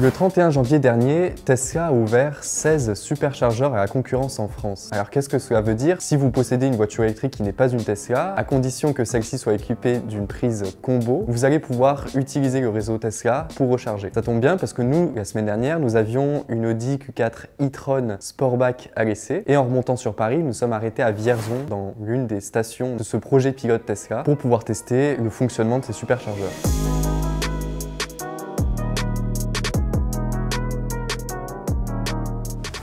Le 31 janvier dernier, Tesla a ouvert 16 superchargeurs à la concurrence en France. Alors qu'est-ce que cela veut dire? Si vous possédez une voiture électrique qui n'est pas une Tesla, à condition que celle-ci soit équipée d'une prise combo, vous allez pouvoir utiliser le réseau Tesla pour recharger. Ça tombe bien parce que nous, la semaine dernière, nous avions une Audi Q4 e-tron Sportback à l'essai et en remontant sur Paris, nous sommes arrêtés à Vierzon dans l'une des stations de ce projet pilote Tesla pour pouvoir tester le fonctionnement de ces superchargeurs.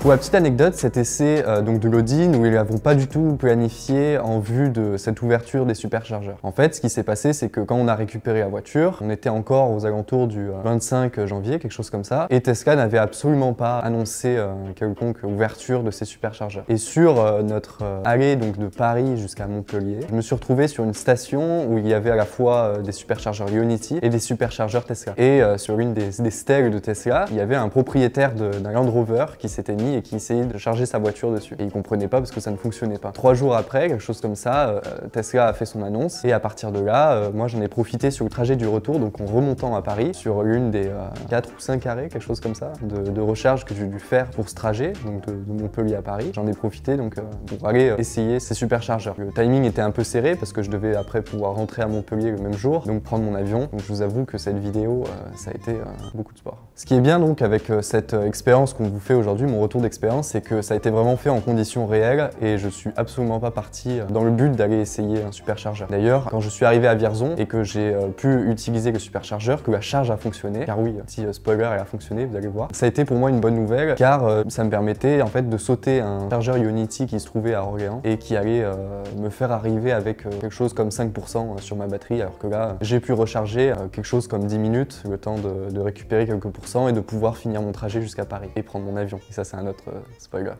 Pour la petite anecdote, cet essai euh, donc de l'Audi, nous ne l'avons pas du tout planifié en vue de cette ouverture des superchargeurs. En fait, ce qui s'est passé, c'est que quand on a récupéré la voiture, on était encore aux alentours du 25 euh, janvier, quelque chose comme ça, et Tesla n'avait absolument pas annoncé euh, quelconque ouverture de ces superchargeurs. Et sur euh, notre allée donc de Paris jusqu'à Montpellier, je me suis retrouvé sur une station où il y avait à la fois des superchargeurs Ionity et des superchargeurs Tesla. Et sur une des, des stèles de Tesla, il y avait un propriétaire d'un Land Rover qui s'était mis et qui essayait de charger sa voiture dessus. Et il comprenait pas parce que ça ne fonctionnait pas. Trois jours après, quelque chose comme ça, euh, Tesla a fait son annonce et à partir de là, euh, moi j'en ai profité sur le trajet du retour, donc en remontant à Paris, sur l'une des 4 ou 5 arrêts, quelque chose comme ça, de, recharge que j'ai dû faire pour ce trajet, donc de, Montpellier à Paris. J'en ai profité donc euh, pour aller euh, essayer ces superchargeurs. Le timing était un peu serré parce que je devais après pouvoir rentrer à Montpellier le même jour, donc prendre mon avion. Donc je vous avoue que cette vidéo, euh, ça a été euh, beaucoup de sport. Ce qui est bien donc avec euh, cette euh, expérience qu'on vous fait aujourd'hui, mon retour c'est que ça a été vraiment fait en conditions réelles et je suis absolument pas parti euh, dans le but d'aller essayer un superchargeur. D'ailleurs, quand je suis arrivé à Vierzon et que j'ai euh, pu utiliser le superchargeur, que la charge a fonctionné, car oui, petit euh, spoiler, elle a fonctionné, vous allez voir, ça a été pour moi une bonne nouvelle car ça me permettait en fait de sauter un chargeur Ionity qui se trouvait à Orléans et qui allait me faire arriver avec quelque chose comme 5% sur ma batterie alors que là j'ai pu recharger quelque chose comme 10 minutes le temps de, de récupérer quelques pourcents et de pouvoir finir mon trajet jusqu'à Paris et prendre mon avion. Et ça c'est un autre euh, spoiler.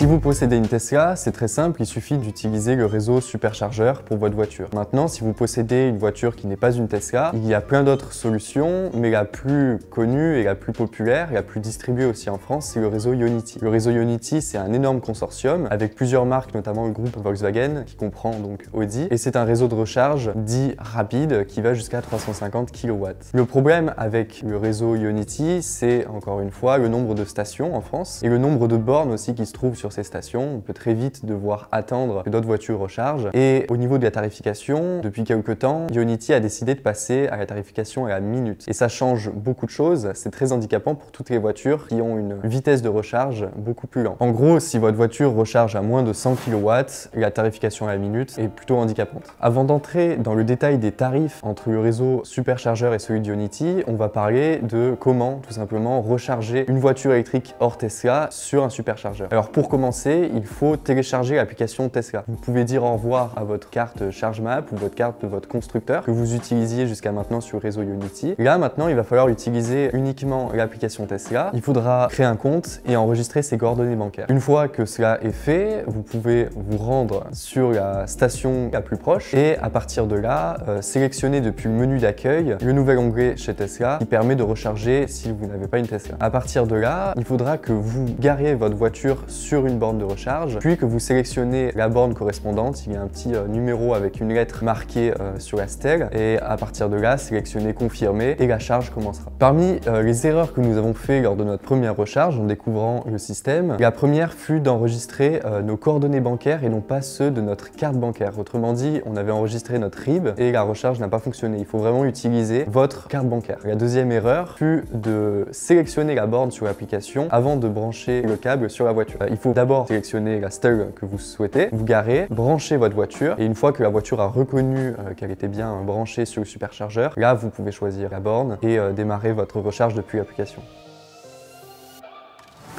Si vous possédez une Tesla, c'est très simple, il suffit d'utiliser le réseau superchargeur pour votre voiture. Maintenant, si vous possédez une voiture qui n'est pas une Tesla, il y a plein d'autres solutions, mais la plus connue et la plus populaire, la plus distribuée aussi en France, c'est le réseau Ionity. Le réseau Ionity, c'est un énorme consortium avec plusieurs marques, notamment le groupe Volkswagen, qui comprend donc Audi, et c'est un réseau de recharge dit rapide qui va jusqu'à 350 kW. Le problème avec le réseau Ionity, c'est encore une fois le nombre de stations en France et le nombre de bornes aussi qui se trouvent sur ces stations. On peut très vite devoir attendre que d'autres voitures rechargent. Et au niveau de la tarification, depuis quelques temps, Ionity a décidé de passer à la tarification à la minute. Et ça change beaucoup de choses. C'est très handicapant pour toutes les voitures qui ont une vitesse de recharge beaucoup plus lente. En gros, si votre voiture recharge à moins de 100 kW, la tarification à la minute est plutôt handicapante. Avant d'entrer dans le détail des tarifs entre le réseau superchargeur et celui d'Ionity, on va parler de comment tout simplement recharger une voiture électrique hors Tesla sur un superchargeur. Alors pour commencer, il faut télécharger l'application Tesla. Vous pouvez dire au revoir à votre carte ChargeMap ou votre carte de votre constructeur que vous utilisiez jusqu'à maintenant sur le réseau Unity. Là maintenant, il va falloir utiliser uniquement l'application Tesla. Il faudra créer un compte et enregistrer ses coordonnées bancaires. Une fois que cela est fait, vous pouvez vous rendre sur la station la plus proche et à partir de là, euh, sélectionner depuis le menu d'accueil le nouvel onglet chez Tesla qui permet de recharger si vous n'avez pas une Tesla. À partir de là, il faudra que vous gariez votre voiture sur une borne de recharge, puis que vous sélectionnez la borne correspondante. Il y a un petit euh, numéro avec une lettre marquée euh, sur la stèle et à partir de là, sélectionnez confirmer et la charge commencera. Parmi euh, les erreurs que nous avons fait lors de notre première recharge en découvrant le système, la première fut d'enregistrer nos coordonnées bancaires et non pas ceux de notre carte bancaire. Autrement dit, on avait enregistré notre RIB et la recharge n'a pas fonctionné. Il faut vraiment utiliser votre carte bancaire. La deuxième erreur fut de sélectionner la borne sur l'application avant de brancher le câble sur la voiture. Il faut d'abord sélectionner la stèle que vous souhaitez, vous garer, brancher votre voiture et une fois que la voiture a reconnu euh, qu'elle était bien branchée sur le superchargeur, là vous pouvez choisir la borne et euh, démarrer votre recharge depuis l'application.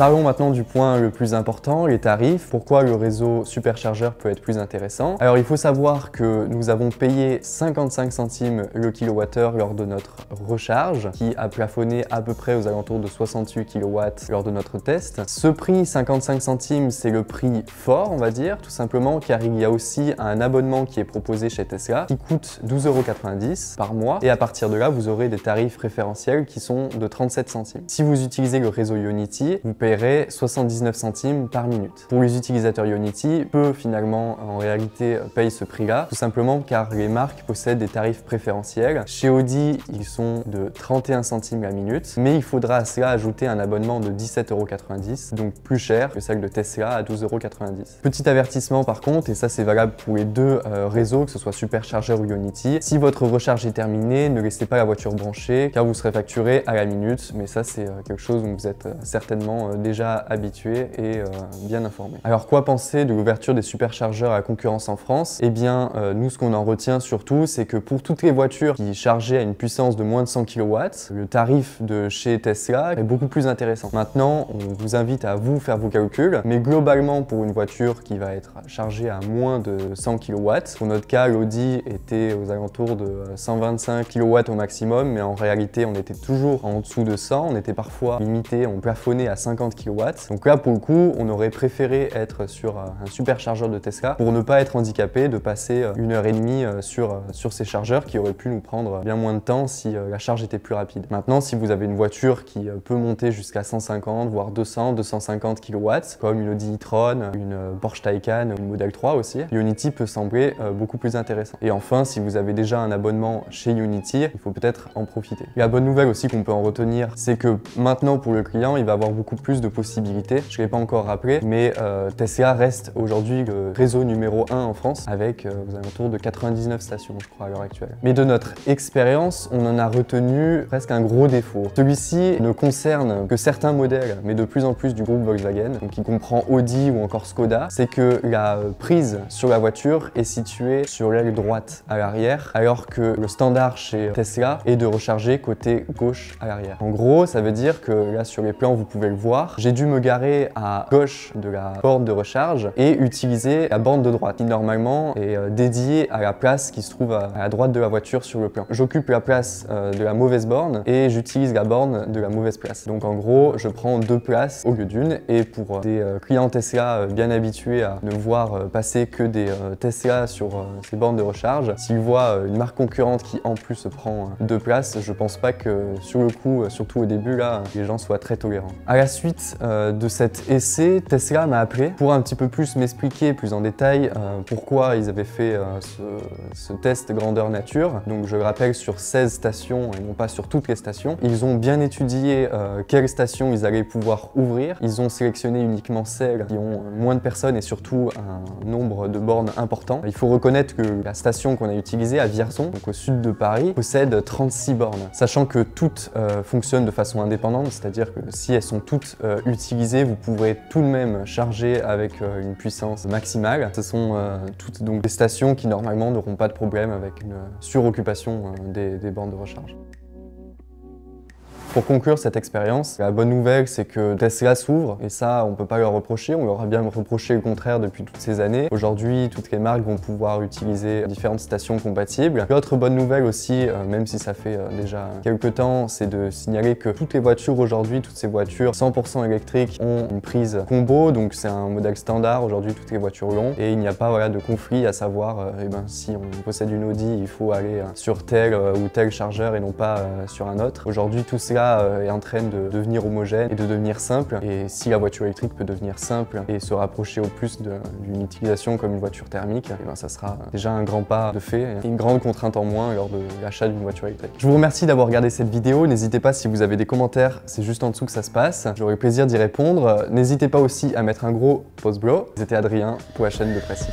Parlons maintenant du point le plus important, les tarifs. Pourquoi le réseau superchargeur peut être plus intéressant? Alors il faut savoir que nous avons payé 55 centimes le kilowattheure lors de notre recharge, qui a plafonné à peu près aux alentours de 68 kW lors de notre test. Ce prix 55 centimes, c'est le prix fort, on va dire, tout simplement car il y a aussi un abonnement qui est proposé chez Tesla qui coûte 12,90€ par mois et à partir de là, vous aurez des tarifs référentiels qui sont de 37 centimes. Si vous utilisez le réseau Unity, vous payez paierait 79 centimes par minute. Pour les utilisateurs Unity, peu finalement en réalité payent ce prix-là, tout simplement car les marques possèdent des tarifs préférentiels. Chez Audi, ils sont de 31 centimes la minute, mais il faudra à cela ajouter un abonnement de 17,90€, donc plus cher que celle de Tesla à 12,90€. Petit avertissement par contre, et ça c'est valable pour les deux euh, réseaux, que ce soit Supercharger ou Unity, si votre recharge est terminée, ne laissez pas la voiture branchée, car vous serez facturé à la minute, mais ça c'est euh, quelque chose dont vous êtes euh, certainement déjà habitué et bien informé. Alors quoi penser de l'ouverture des superchargeurs à concurrence en France? Eh bien, nous ce qu'on en retient surtout, c'est que pour toutes les voitures qui chargeaient à une puissance de moins de 100 kW, le tarif de chez Tesla est beaucoup plus intéressant. Maintenant, on vous invite à vous faire vos calculs, mais globalement pour une voiture qui va être chargée à moins de 100 kW, pour notre cas, l'Audi était aux alentours de 125 kW au maximum, mais en réalité, on était toujours en dessous de 100, on était parfois limité, on plafonnait à 50 kW. Donc là, pour le coup, on aurait préféré être sur un superchargeur de Tesla pour ne pas être handicapé de passer une heure et demie euh, sur, euh, sur ces chargeurs qui auraient pu nous prendre bien moins de temps si euh, la charge était plus rapide. Maintenant, si vous avez une voiture qui peut monter jusqu'à 150, voire 200, 250 kW, comme une Audi e-tron, une Porsche Taycan, une Model 3 aussi, Unity peut sembler beaucoup plus intéressant. Et enfin, si vous avez déjà un abonnement chez Unity, il faut peut-être en profiter. La bonne nouvelle aussi qu'on peut en retenir, c'est que maintenant pour le client, il va avoir beaucoup plus de possibilités. Je ne l'ai pas encore rappelé, mais Tesla reste aujourd'hui le réseau numéro 1 en France avec aux alentours de 99 stations, je crois, à l'heure actuelle. Mais de notre expérience, on en a retenu presque un gros défaut. Celui-ci ne concerne que certains modèles, mais de plus en plus du groupe Volkswagen, qui comprend Audi ou encore Skoda, c'est que la prise sur la voiture est située sur l'aile droite à l'arrière, alors que le standard chez Tesla est de recharger côté gauche à l'arrière. En gros, ça veut dire que là sur les plans, vous pouvez le voir, j'ai dû me garer à gauche de la porte de recharge et utiliser la bande de droite, qui normalement est euh, dédiée à la place qui se trouve à, la droite de la voiture sur le plan. J'occupe la place euh, de la mauvaise borne et j'utilise la borne de la mauvaise place. Donc en gros, je prends deux places au lieu d'une et pour des euh, clients Tesla bien habitués à ne voir passer que des Tesla sur ces bornes de recharge, s'ils voient une marque concurrente qui en plus prend deux places, je pense pas que sur le coup, surtout au début là, les gens soient très tolérants. À la suite de cet essai, Tesla m'a appelé pour un petit peu plus m'expliquer plus en détail pourquoi ils avaient fait ce, ce, test grandeur nature. Donc je le rappelle sur 16 stations et non pas sur toutes les stations. Ils ont bien étudié euh, quelles stations ils allaient pouvoir ouvrir. Ils ont sélectionné uniquement celles qui ont moins de personnes et surtout un nombre de bornes important. Il faut reconnaître que la station qu'on a utilisée à Vierzon, donc au sud de Paris, possède 36 bornes. Sachant que toutes euh, fonctionnent de façon indépendante, c'est-à-dire que si elles sont toutes euh, utilisées, vous pourrez tout de même charger avec une puissance maximale. Ce sont toutes donc des stations qui normalement n'auront pas de problème avec une suroccupation euh, des, des bornes de recharge. Pour conclure cette expérience, la bonne nouvelle c'est que Tesla s'ouvre et ça on peut pas leur reprocher, on leur a bien reproché le contraire depuis toutes ces années. Aujourd'hui toutes les marques vont pouvoir utiliser différentes stations compatibles. L'autre bonne nouvelle aussi, euh, même si ça fait euh, déjà quelques temps, c'est de signaler que toutes les voitures aujourd'hui, toutes ces voitures 100% électriques ont une prise combo, donc c'est un modèle standard aujourd'hui toutes les voitures l'ont et il n'y a pas voilà, de conflit à savoir euh, eh ben, si on possède une Audi il faut aller sur tel ou tel chargeur et non pas sur un autre. Aujourd'hui tout cela euh, est en train de devenir homogène et de devenir simple. Et si la voiture électrique peut devenir simple et se rapprocher au plus d'une utilisation comme une voiture thermique, eh ben ça sera déjà un grand pas de fait et une grande contrainte en moins lors de l'achat d'une voiture électrique. Je vous remercie d'avoir regardé cette vidéo. N'hésitez pas si vous avez des commentaires, c'est juste en dessous que ça se passe. J'aurai plaisir d'y répondre. N'hésitez pas aussi à mettre un gros post bro. C'était Adrien pour la chaîne de Presse